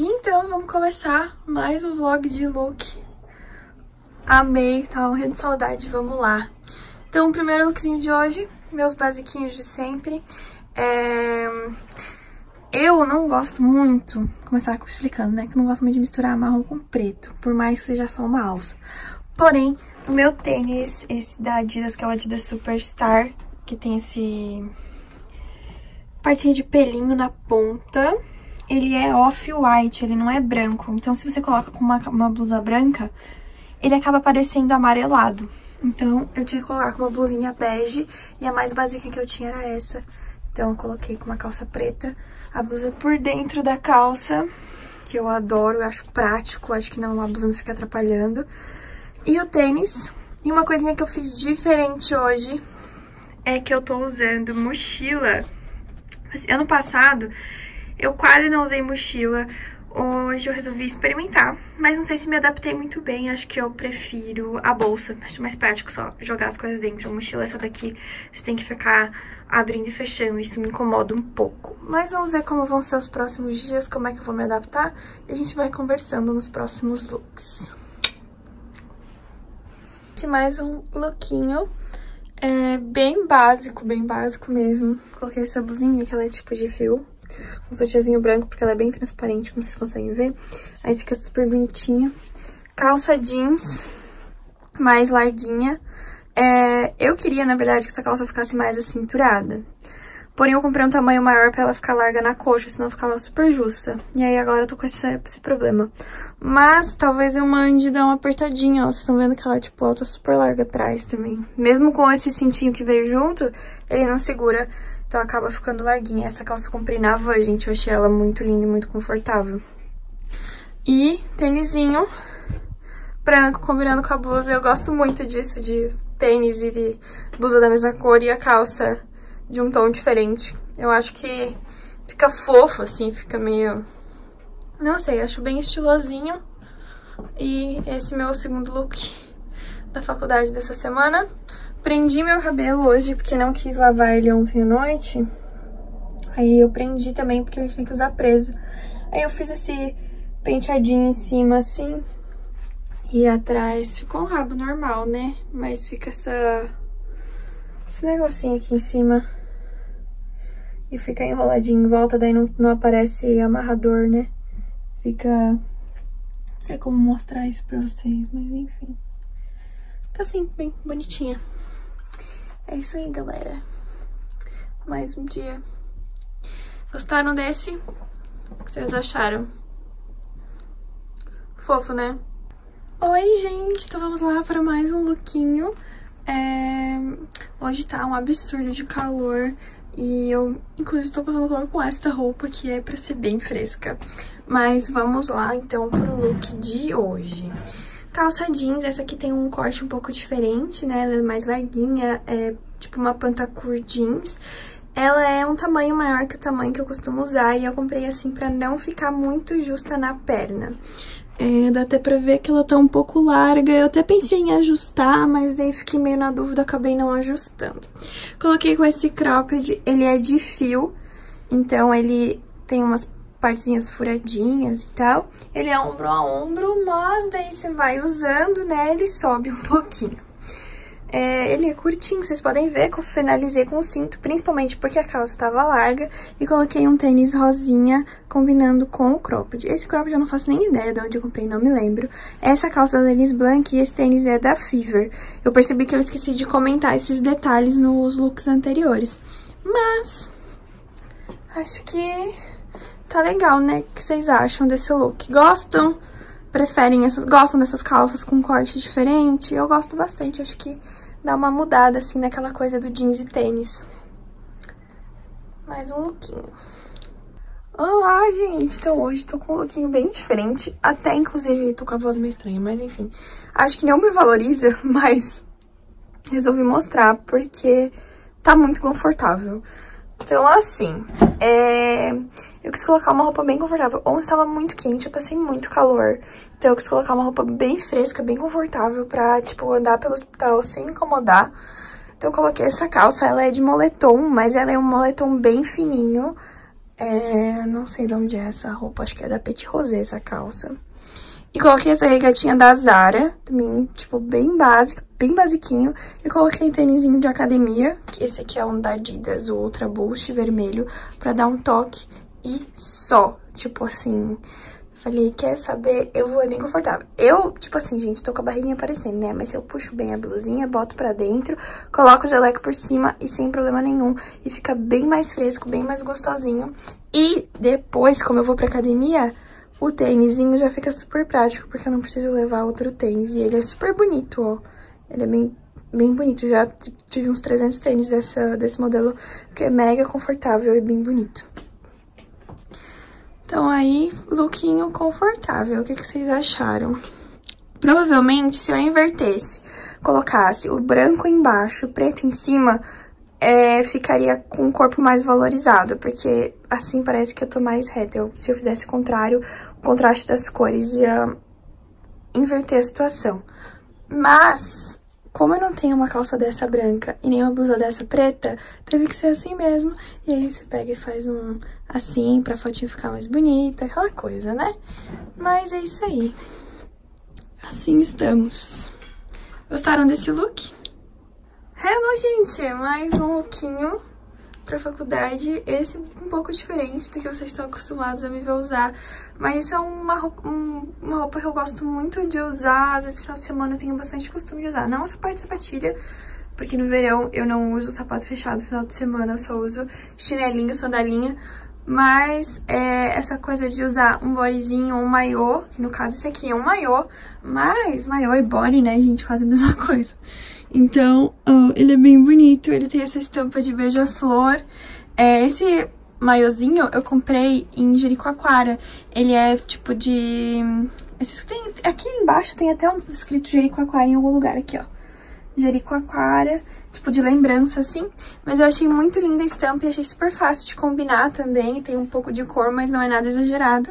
Então, vamos começar mais um vlog de look. Amei, tava morrendo de saudade, vamos lá. Então, o primeiro lookzinho de hoje, meus basiquinhos de sempre. É... Eu não gosto muito, começar explicando, né? Que eu não gosto muito de misturar marrom com preto, por mais que seja só uma alça. Porém, o meu tênis, esse da Adidas, que é o Adidas Superstar, que tem esse partinha de pelinho na ponta, ele é off-white, ele não é branco. Então, se você coloca com uma, uma blusa branca, ele acaba parecendo amarelado. Então, eu tinha que colocar com uma blusinha bege e a mais básica que eu tinha era essa. Então, eu coloquei com uma calça preta, a blusa por dentro da calça, que eu adoro, eu acho prático, acho que não, a blusa não fica atrapalhando. E o tênis. E uma coisinha que eu fiz diferente hoje é que eu tô usando mochila. Assim, ano passado, eu quase não usei mochila. Hoje eu resolvi experimentar, mas não sei se me adaptei muito bem. Acho que eu prefiro a bolsa. Acho mais prático só jogar as coisas dentro. A mochila, essa daqui, você tem que ficar abrindo e fechando. Isso me incomoda um pouco. Mas vamos ver como vão ser os próximos dias, como é que eu vou me adaptar. E a gente vai conversando nos próximos looks. Mais um lookinho. É bem básico, bem básico mesmo. Coloquei essa blusinha que ela é tipo de fio um sutiãzinho branco, porque ela é bem transparente, como vocês conseguem ver. Aí fica super bonitinha. Calça jeans, mais larguinha. É, eu queria, na verdade, que essa calça ficasse mais acinturada. Porém, eu comprei um tamanho maior pra ela ficar larga na coxa, senão ficava super justa. E aí, agora eu tô com esse, esse problema. Mas, talvez eu mande dar uma apertadinha, ó. Vocês estão vendo que ela, tipo, ela tá super larga atrás também. Mesmo com esse cintinho que veio junto, ele não segura então acaba ficando larguinha. Essa calça comprei na Van, gente. Eu achei ela muito linda e muito confortável. E tênisinho branco combinando com a blusa. Eu gosto muito disso, de tênis e de blusa da mesma cor e a calça de um tom diferente. Eu acho que fica fofo, assim, fica meio... Não sei, acho bem estilosinho. E esse é meu segundo look da faculdade dessa semana. Prendi meu cabelo hoje porque não quis lavar ele ontem à noite. Aí eu prendi também porque a gente tem que usar preso. Aí eu fiz esse penteadinho em cima assim. E atrás ficou um rabo normal, né? Mas fica essa... Esse negocinho aqui em cima. E fica enroladinho em volta, daí não, não aparece amarrador, né? Fica... Não sei como mostrar isso pra vocês, mas enfim. Fica assim, bem bonitinha. É isso aí, galera. Mais um dia. Gostaram desse? O que vocês acharam? Fofo, né? Oi, gente! Então vamos lá para mais um lookinho. É... Hoje tá um absurdo de calor e eu, inclusive, estou passando calor com esta roupa que é pra ser bem fresca. Mas vamos lá, então, pro look de hoje. Calça jeans, essa aqui tem um corte um pouco diferente, né? Ela é mais larguinha, é tipo uma pantacur jeans. Ela é um tamanho maior que o tamanho que eu costumo usar e eu comprei assim pra não ficar muito justa na perna. É, dá até pra ver que ela tá um pouco larga. Eu até pensei em ajustar, mas daí fiquei meio na dúvida, acabei não ajustando. Coloquei com esse cropped, ele é de fio, então ele tem umas partezinhas furadinhas e tal. Ele é ombro a ombro, mas daí você vai usando, né, ele sobe um pouquinho. É, ele é curtinho, vocês podem ver que eu finalizei com o cinto, principalmente porque a calça estava larga e coloquei um tênis rosinha combinando com o cropped. Esse cropped eu não faço nem ideia de onde eu comprei, não me lembro. Essa calça é da Denise Blanc e esse tênis é da Fever. Eu percebi que eu esqueci de comentar esses detalhes nos looks anteriores. Mas, acho que tá legal, né? O que vocês acham desse look? Gostam? Preferem essas, gostam dessas calças com corte diferente? Eu gosto bastante, acho que dá uma mudada, assim, naquela coisa do jeans e tênis. Mais um lookinho. Olá, gente! Então hoje tô com um lookinho bem diferente. Até, inclusive, tô com a voz meio estranha, mas enfim. Acho que não me valoriza, mas resolvi mostrar porque tá muito confortável. Então, assim, é... eu quis colocar uma roupa bem confortável. Ontem estava muito quente, eu passei muito calor. Então eu quis colocar uma roupa bem fresca, bem confortável pra, tipo, andar pelo hospital sem me incomodar. Então eu coloquei essa calça, ela é de moletom, mas ela é um moletom bem fininho. É, não sei de onde é essa roupa, acho que é da Petit Rosé essa calça. E coloquei essa regatinha da Zara, também, tipo, bem básica, bem basiquinho. E coloquei tênisinho de academia, que esse aqui é um da Adidas, o Ultra Boost vermelho, pra dar um toque e só. Tipo assim, falei, quer saber? Eu vou, é bem confortável. Eu, tipo assim, gente, tô com a barriguinha aparecendo, né? Mas eu puxo bem a blusinha, boto pra dentro, coloco o jaleco por cima e sem problema nenhum. E fica bem mais fresco, bem mais gostosinho. E depois, como eu vou pra academia o tênisinho já fica super prático, porque eu não preciso levar outro tênis. E ele é super bonito, ó. Ele é bem, bem bonito. Já tive uns 300 tênis dessa, desse modelo, que é mega confortável e bem bonito. Então aí, lookinho confortável. O que, que vocês acharam? Provavelmente, se eu invertesse, colocasse o branco embaixo, o preto em cima, é, ficaria com o corpo mais valorizado, porque assim parece que eu tô mais reta. Eu, se eu fizesse o contrário, contraste das cores ia inverter a situação. Mas, como eu não tenho uma calça dessa branca e nem uma blusa dessa preta, teve que ser assim mesmo. E aí você pega e faz um assim, pra fotinho ficar mais bonita, aquela coisa, né? Mas é isso aí. Assim estamos. Gostaram desse look? Hello, gente! Mais um lookinho pra faculdade. Esse um pouco diferente do que vocês estão acostumados a me ver usar. Mas isso é uma roupa, um, uma roupa que eu gosto muito de usar. Às vezes, no final de semana, eu tenho bastante costume de usar. Não essa parte de sapatilha, porque no verão eu não uso sapato fechado no final de semana. Eu só uso chinelinho, sandalinha. Mas é, essa coisa de usar um bodyzinho ou um maiô, que no caso esse aqui é um maiô, mas maiô e body, né, gente, quase a mesma coisa. Então, uh, ele é bem bonito, ele tem essa estampa de beija-flor. É, esse maiozinho eu comprei em Jericoacoara. Ele é tipo de... Esses que tem... Aqui embaixo tem até um escrito Jericoacoara em algum lugar, aqui ó. Jericoacoara, tipo de lembrança assim. Mas eu achei muito linda a estampa e achei super fácil de combinar também. Tem um pouco de cor, mas não é nada exagerado.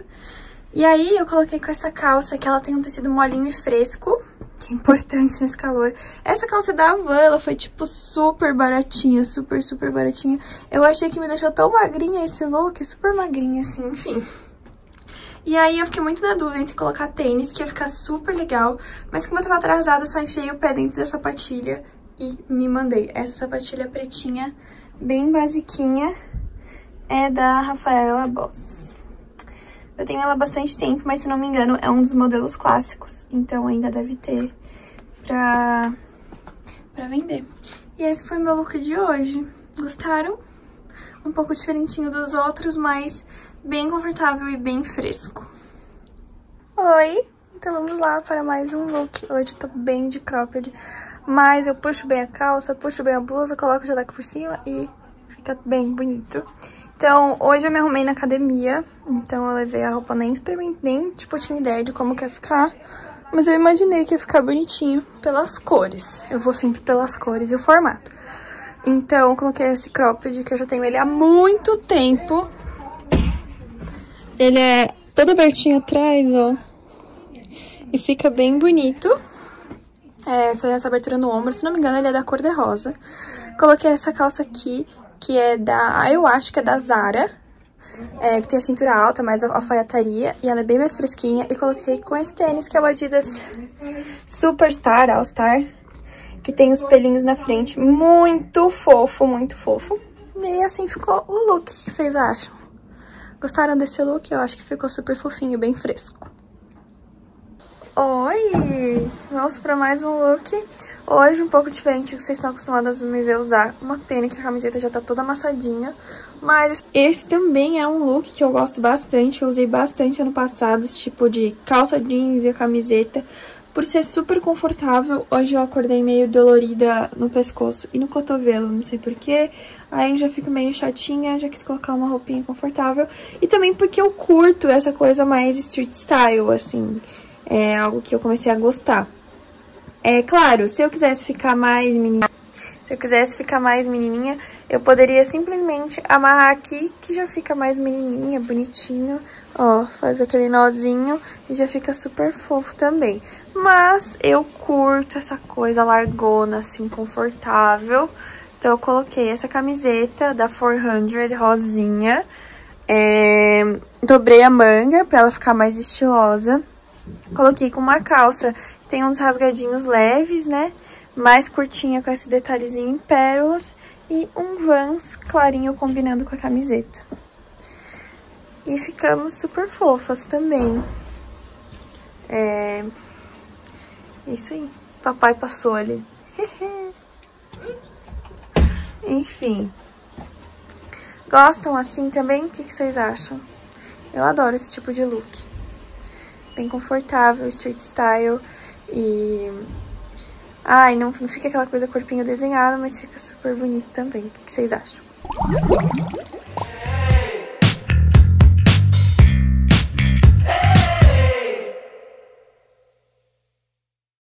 E aí eu coloquei com essa calça que ela tem um tecido molinho e fresco que é importante nesse calor. Essa calça da Havan, ela foi, tipo, super baratinha, super, super baratinha. Eu achei que me deixou tão magrinha esse look, super magrinha, assim, enfim. E aí eu fiquei muito na dúvida entre colocar tênis, que ia ficar super legal, mas como eu tava atrasada, eu só enfiei o pé dentro da sapatilha e me mandei. Essa sapatilha pretinha, bem basiquinha, é da Rafaela Boss. Eu tenho ela há bastante tempo, mas se não me engano é um dos modelos clássicos. Então ainda deve ter pra, pra vender. E esse foi meu look de hoje. Gostaram? Um pouco diferentinho dos outros, mas bem confortável e bem fresco. Oi! Então vamos lá para mais um look. Hoje eu tô bem de cropped, mas eu puxo bem a calça, puxo bem a blusa, coloco o jaleco por cima e fica bem bonito. Então, hoje eu me arrumei na academia, então eu levei a roupa, nem experimentei, nem, tipo, tinha ideia de como que ia ficar. Mas eu imaginei que ia ficar bonitinho pelas cores. Eu vou sempre pelas cores e o formato. Então, coloquei esse cropped, que eu já tenho ele há muito tempo. Ele é todo abertinho atrás, ó. E fica bem bonito. É, essa, essa abertura no ombro, se não me engano, ele é da cor de rosa. Coloquei essa calça aqui, que é da, eu acho que é da Zara, é, que tem a cintura alta, mais a alfaiataria, e ela é bem mais fresquinha. E coloquei com esse tênis, que é o Adidas Superstar, All Star, que tem os pelinhos na frente, muito fofo, muito fofo. E assim ficou o look, o que vocês acham? Gostaram desse look? Eu acho que ficou super fofinho, bem fresco. Oi! Vamos para mais um look. Hoje um pouco diferente do que vocês estão acostumados a me ver usar. Uma pena que a camiseta já tá toda amassadinha. Mas esse também é um look que eu gosto bastante. Eu usei bastante ano passado, esse tipo de calça jeans e camiseta. Por ser super confortável, hoje eu acordei meio dolorida no pescoço e no cotovelo, não sei porquê. Aí já fico meio chatinha, já quis colocar uma roupinha confortável. E também porque eu curto essa coisa mais street style, assim é algo que eu comecei a gostar. É claro, se eu quisesse ficar mais menininha, se eu quisesse ficar mais menininha, eu poderia simplesmente amarrar aqui, que já fica mais menininha, bonitinho. Ó, faz aquele nozinho e já fica super fofo também. Mas eu curto essa coisa largona, assim, confortável. Então eu coloquei essa camiseta da 400 rosinha. É, dobrei a manga pra ela ficar mais estilosa. Coloquei com uma calça que tem uns rasgadinhos leves, né? Mais curtinha com esse detalhezinho em pérolas. E um Vans clarinho combinando com a camiseta. E ficamos super fofas também. É... Isso aí. Papai passou ali. Enfim. Gostam assim também? O que, que vocês acham? Eu adoro esse tipo de look. Bem confortável, street style e... Ai, não, não fica aquela coisa corpinho desenhado, mas fica super bonito também. O que, que vocês acham?